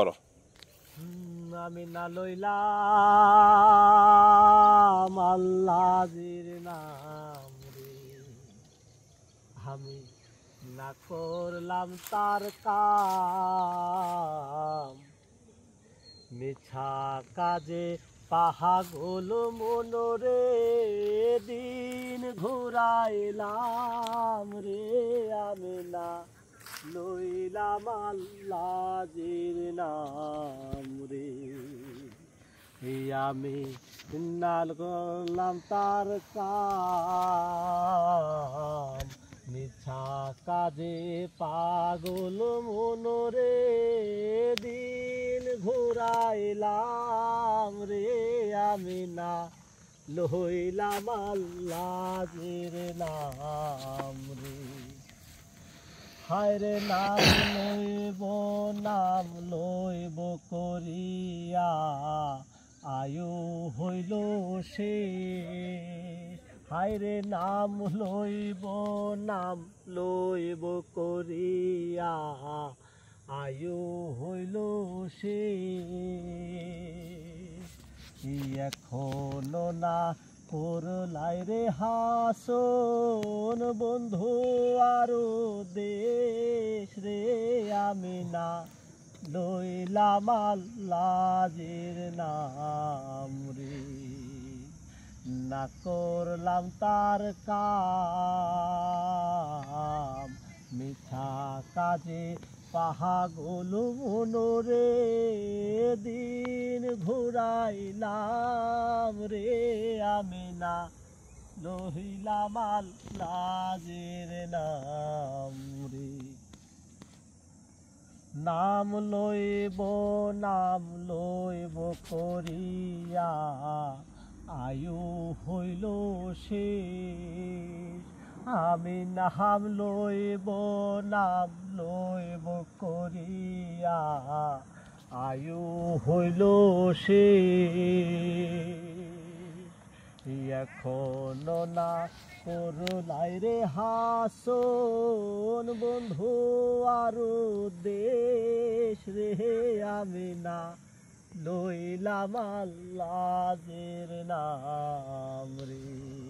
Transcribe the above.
করো। আমি না লইলাম আল্লাহজির নাম আমি না করলাম তার কাম। মিছা কাজে পাহাগল মনরে দিন ঘুরাইলাম রে। আমি না লইলাম আল্লাহজির নাম রে। আমি নাল করলাম তার কাম। মিছা কাজে পাগল মনরে দিন ঘুরাইলাম রে। আমি না লইলাম আল্লাহজির নাম। হায়রে নাম লইব নাম লইব করিয়া, আয়ু হইল সে। হায়রে নাম লইব নাম লইব করিয়া, আয়ু হইল সে। এখনও না করলাই রে হাসন বন্ধু, আরও দেশ রে আমি না লইলাম আল্লাহের নাম রে। না করলাম তার কাম, মিঠা কাজে পাহাগল মনোরে দিন ঘুরাইলাম রে আমি না লহিলাম আল্লাহের নাম রে। নাম লইব নাম লইব করিয়া, আয়ু হইল শেষ। আমি নাম লইব নাম লইব করিয়া, আয়ু হইল শেষ এখন না করলাই রে হাসন, বন্ধু, আরও দেশ রে। আমি না লইলাম আল্লাহের নাম রে।